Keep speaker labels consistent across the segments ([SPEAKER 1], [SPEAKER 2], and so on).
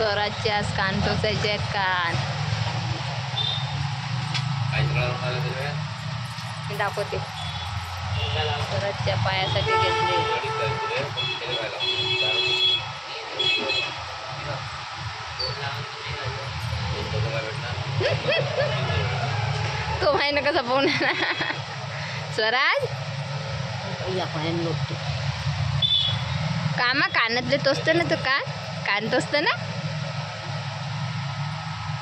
[SPEAKER 1] स्वराजचे आज कान टोचायचे आहेत कान दाखवते. स्वराजच्या पायासाठी घेतले. तो माहिती ना कसा फोन स्वराज?
[SPEAKER 2] या पायाने लोटतो.
[SPEAKER 1] कामा कानातले टोचतं ना तो कान कान टोचतं ना?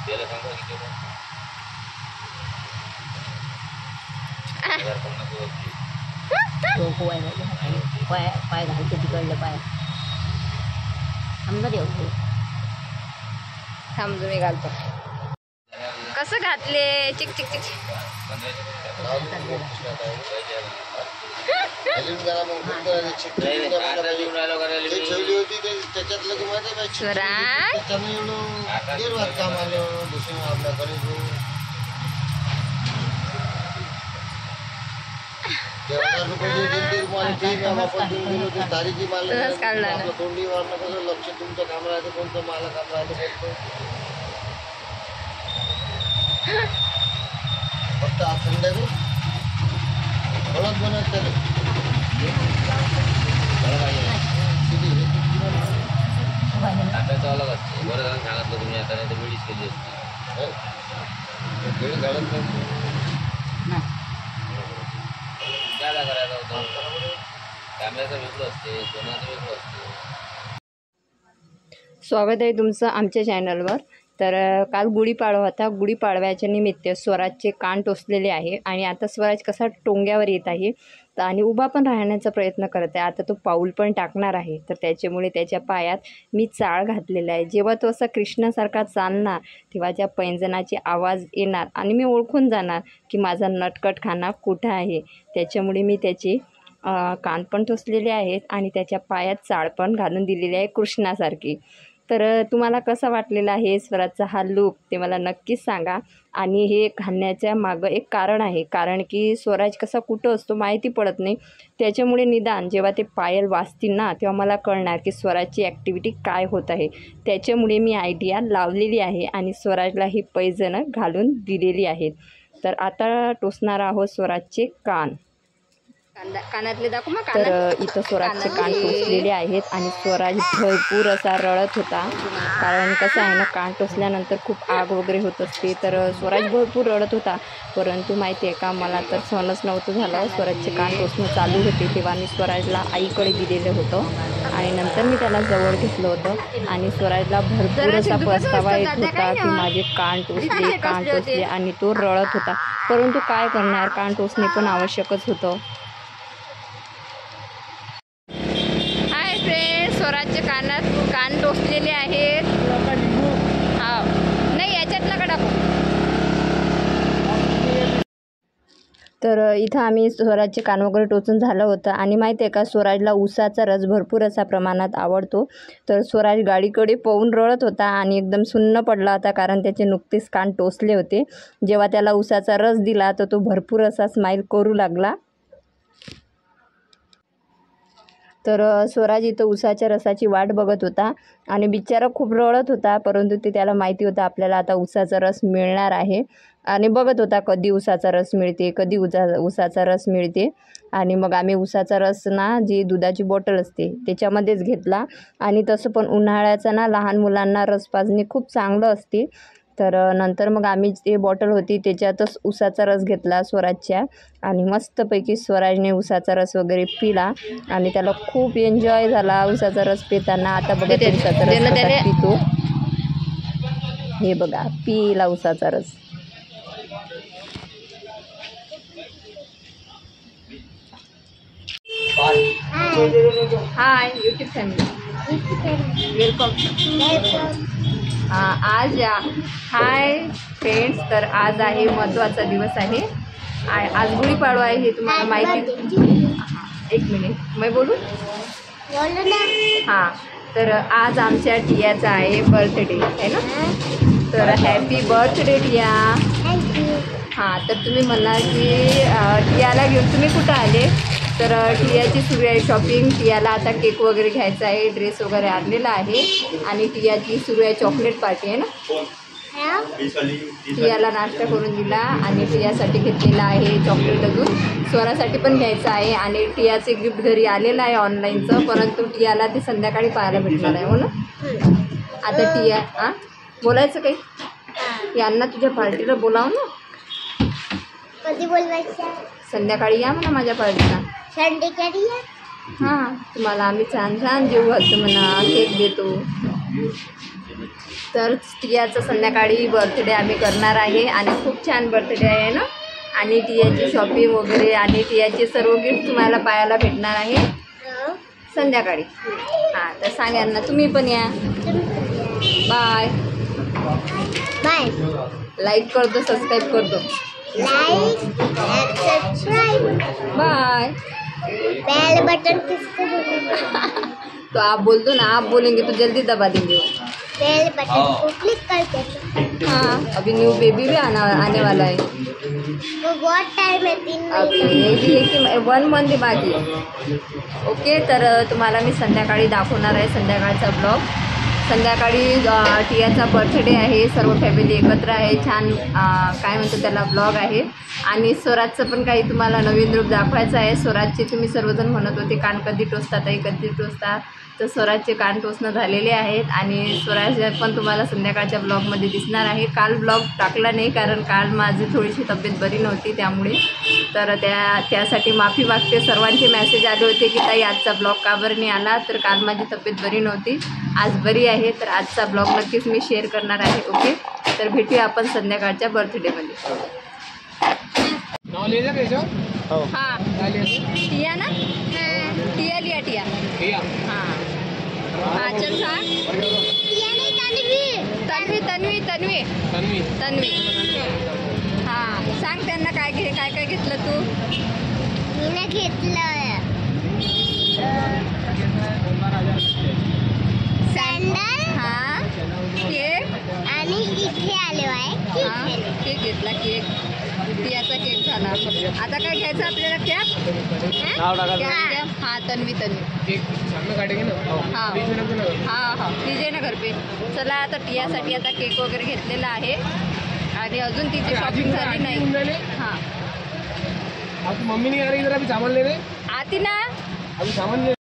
[SPEAKER 2] त्याला सांगा की केलं पाय पाय घालतो तिकडलं पाय समजा देऊ
[SPEAKER 1] थांब मी घालतो कसं घातले चिक चिक चिक
[SPEAKER 3] ठेवली त्याच्यातलं की?
[SPEAKER 1] स्वराज?
[SPEAKER 3] एवढं काम आलं आपल्याकडे तारीखी माल तोंडी कसं लक्ष तुमचं काम राहतं कोणतं मला काम राहतं कोणतं? फक्त आज संध्याकाळी बनत बनत त्याला
[SPEAKER 4] अलग असते बरं झालं सांगितलं तुम्ही आता नाही तर वेळीच केली असते.
[SPEAKER 3] वेळ घालत नाही.
[SPEAKER 4] काय करायचं होतं. कॅमेऱ्याचं वेगळं असते सोन्याचं वेगळं असते.
[SPEAKER 1] स्वागत आहे तुमचं आमच्या चॅनलवर. तर काल गुढीपाडवा होता. गुढीपाडव्याच्या निमित्त स्वराजचे कान टोचलेले आहे. आणि आता स्वराज कसा टोंग्यावर येत आहे तर आणि उभा पण राहण्याचा प्रयत्न करत आहे. आता तो पाऊल पण टाकणार आहे. तर त्याच्यामुळे त्याच्या पायात मी चाळ घातलेला आहे. जेव्हा तो असा कृष्णासारखा चालणार तेव्हा त्या पैंजनाचे आवाज येणार आणि मी ओळखून जाणार की माझा नटकट खाना कुठं आहे. त्याच्यामुळे मी त्याचे कान पण टोचलेले आहेत आणि त्याच्या पायात चाळ पण घालून दिलेली आहे कृष्णासारखी. तर तुम्हाला कसा वाटलेला आहे स्वराजचा हा लूक ते मला नक्कीच सांगा. आणि हे घालण्याच्या मागं एक कारण आहे. कारण की स्वराज कसा कुठं असतो माहिती पडत नाही. त्याच्यामुळे निदान जेव्हा ते पायल वाचतील ना तेव्हा मला कळणार की स्वराजची ॲक्टिव्हिटी काय होत आहे. त्याच्यामुळे मी आयडिया लावलेली आहे आणि स्वराजला ही पैजणं घालून दिलेली आहेत. तर आता टोचणार आहोत स्वराजचे कान. कानातले दाखव मग तर इथं स्वराजचे कान टोचलेले आहेत आणि स्वराज भरपूर असा रडत होता. कारण कसं आहे ना कान टोचल्यानंतर खूप आग वगैरे होत असते. तर स्वराज भरपूर रडत होता. परंतु माहिती आहे का मला तर सहनच नव्हतं झालं. स्वराजचे कान टोचणं चालू होते तेव्हा मी स्वराजला आईकडे दिलेलं होतं. आणि नंतर मी त्याला जवळ घेतलं होतं. आणि स्वराजला भरपूर असा पस्तावा येत होता की माझे कान टोचले कान टोचले आणि तो रडत होता. परंतु काय करणार? कान टोचणे पण आवश्यकच होतं हाय फ्रेंड स्वराजच्या कानात कान टोचलेले आहेत हा. नाही याच्यात नका टाकू तर इथं आम्ही स्वराजचे कान वगैरे टोचून झालं होतं. आणि माहिती आहे का स्वराजला ऊसाचा रस भरपूर असा प्रमाणात आवडतो. तर स्वराज गाडीकडे पळून रळत होता आणि एकदम सुन्न पडला होता कारण त्याचे नुकतेच कान टोचले होते. जेव्हा त्याला ऊसाचा रस दिला तर तो भरपूर असा स्माईल करू लागला. तर स्वराज इथं उसाच्या रसाची वाट बघत होता आणि बिचारा खूप रडत होता परंतु ते त्याला माहिती होतं आपल्याला आता उसाचा रस मिळणार आहे. आणि बघत होता कधी उसाचा रस मिळते कधी उसा उसाचा रस मिळते. आणि मग आम्ही उसाचा रस ना जी दुधाची बॉटल असते त्याच्यामध्येच घेतला. आणि तसं पण उन्हाळ्याचा ना लहान मुलांना रसपाजणे खूप चांगलं असते. तर नंतर मग आम्ही जे बॉटल होती त्याच्यातच उसाचा रस घेतला स्वराजच्या आणि मस्तपैकी स्वराजने उसाचा रस वगैरे पिला आणि त्याला खूप एन्जॉय झाला उसाचा रस पिताना. आता बघा तो उसाचा रस पितो. हे बघा पिला उसाचा रस. हाय यूट्यूब फॅमिली वेलकम आज हाय फ्रेंड्स तर आज आहे महत्त्वाचा दिवस आहे. आज गुढीपाडवा आहे हे तुम्हाला माहिती एक मिनिट मी बोलू? हां तर आज आमच्या टियाचा आहे बर्थडे आहे ना? तर हॅपी बर्थडे टिया. हां तर तुम्ही म्हणा की टियाला घेऊन तुम्ही कुठं आले? तर टियाची सुरू आहे शॉपिंग टियाला आता केक वगैरे घ्यायचा आहे ड्रेस वगैरे आणलेला आहे. आणि टियाची सुरू आहे चॉकलेट पार्टी आहे ना? टियाला नाश्ता करून दिला आणि टियासाठी घेतलेला आहे चॉकलेट अजून. स्वरासाठी पण घ्यायचं आहे आणि टियाचे गिफ्ट घरी आलेलं आहे ऑनलाईनचं परंतु टियाला ते संध्याकाळी पाहायला भेटणार आहे हो ना? आता टिया हां बोलायचं काही? यांना तुझ्या पार्टीला बोलाव ना.
[SPEAKER 5] कधी बोलवायचं?
[SPEAKER 1] संध्याकाळी या म्हणा माझ्या पार्टीला.
[SPEAKER 5] संडे आहे
[SPEAKER 1] हां? तुम्हाला आम्ही छान छान जेवू घालतो म्हणा केक देतो. तर टियाचं संध्याकाळी बर्थडे आम्ही करणार आहे आणि खूप छान बर्थडे आहे ना? आणि टियाची शॉपिंग वगैरे आणि टियाचे सर्व गिफ्ट तुम्हाला पाहायला भेटणार आहे. संध्याकाळी. हां तर सांग यांना तुम्ही पण या. बाय
[SPEAKER 5] बाय
[SPEAKER 1] लाईक करतो सबस्क्राईब करतो.
[SPEAKER 5] Like and subscribe
[SPEAKER 1] bye
[SPEAKER 5] bell button किसको बोलते
[SPEAKER 1] तो आप बोल दो ना आप बोलेंगे तो जल्दी दबा देंगे वो।
[SPEAKER 5] बेल बटन को क्लिक करके।
[SPEAKER 1] हाँ। अभी न्यू बेबी भी आना आने वाला है।
[SPEAKER 5] वो बहुत टाइम है तीन महीने।
[SPEAKER 1] ये भी है कि वन मंथ बाकी आहे ओके तर तुम्हाला मी संध्याकाळी दाखवणार आहे संध्याकाळचा ब्लॉग संध्याकाळी टियाचा बर्थडे आहे. सर्व फॅमिली एकत्र आहे. छान काय म्हणतो त्याला ब्लॉग आहे. आणि स्वराजचं पण काही तुम्हाला नवीन रूप दाखवायचं आहे. स्वराजचे तुम्ही सर्वजण म्हणत होते कान कधी टोचतात आई कधी टोचतात. तर स्वराजचे कान टोचणं झालेले आहेत. आणि स्वराज पण तुम्हाला संध्याकाळच्या ब्लॉगमध्ये दिसणार आहे. काल ब्लॉग टाकला नाही कारण काल माझी थोडीशी तब्येत बरी नव्हती त्यामुळे. तर त्या त्यासाठी माफी मागते. सर्वांचे मेसेज आले होते की ताई आजचा ब्लॉग का बरं नाही आला. तर काल माझी तब्येत बरी नव्हती. आज बरी आहे तर आजचा ब्लॉग नक्कीच मी शेअर करणार आहे ओके? तर भेटूया आपण संध्याकाळच्या बर्थडेमध्ये हां. टिया ना? टिया लिया टिया. हां. हां चल सांग
[SPEAKER 5] तन्वी
[SPEAKER 1] तन्वी तन्वी. तन्वी. तन्वी. हां सांग त्यांना काय घे काय काय घेतलं तू?
[SPEAKER 5] घेतलं सँडल
[SPEAKER 1] हां केक
[SPEAKER 5] आणि इथे आलो आहे
[SPEAKER 1] हां
[SPEAKER 5] केक घ्यायला.
[SPEAKER 1] केक घेतला केक टियाचा केक झाला आता काय घ्यायचं आपल्याला कॅप? कॅप हां तन्वी तन्वी. हां हां. हां. ना घर पे. चला आता टियासाठी आता केक वगैरे घेतलेला आहे. आणि अजून तिची शॉपिंग झाली नाही. हां.
[SPEAKER 6] मम्मी नहीं आ रही अभी सामान
[SPEAKER 1] आती ना?
[SPEAKER 6] अभी सामान ले